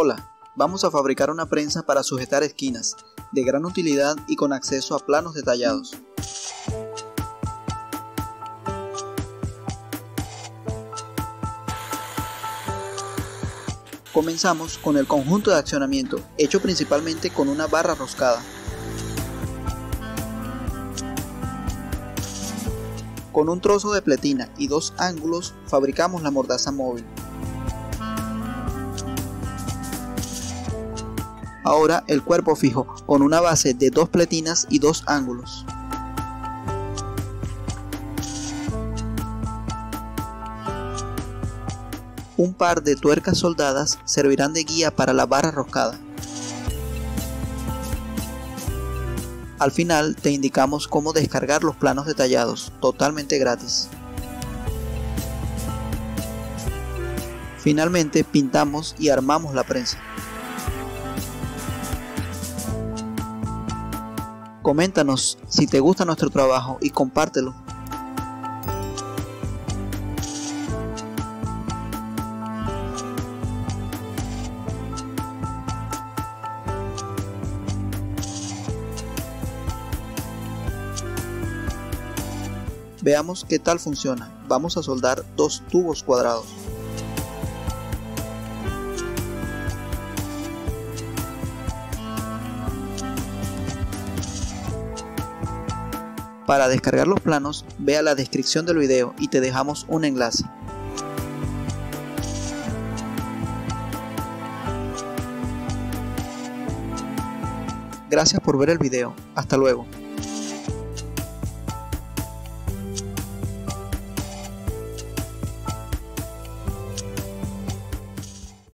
Hola, vamos a fabricar una prensa para sujetar esquinas, de gran utilidad y con acceso a planos detallados. Comenzamos con el conjunto de accionamiento, hecho principalmente con una barra roscada. Con un trozo de pletina y dos ángulos fabricamos la mordaza móvil. Ahora el cuerpo fijo con una base de dos pletinas y dos ángulos. Un par de tuercas soldadas servirán de guía para la barra roscada. Al final te indicamos cómo descargar los planos detallados, totalmente gratis. Finalmente pintamos y armamos la prensa. Coméntanos si te gusta nuestro trabajo y compártelo. Veamos qué tal funciona. Vamos a soldar dos tubos cuadrados. Para descargar los planos, vea la descripción del video y te dejamos un enlace. Gracias por ver el video. Hasta luego.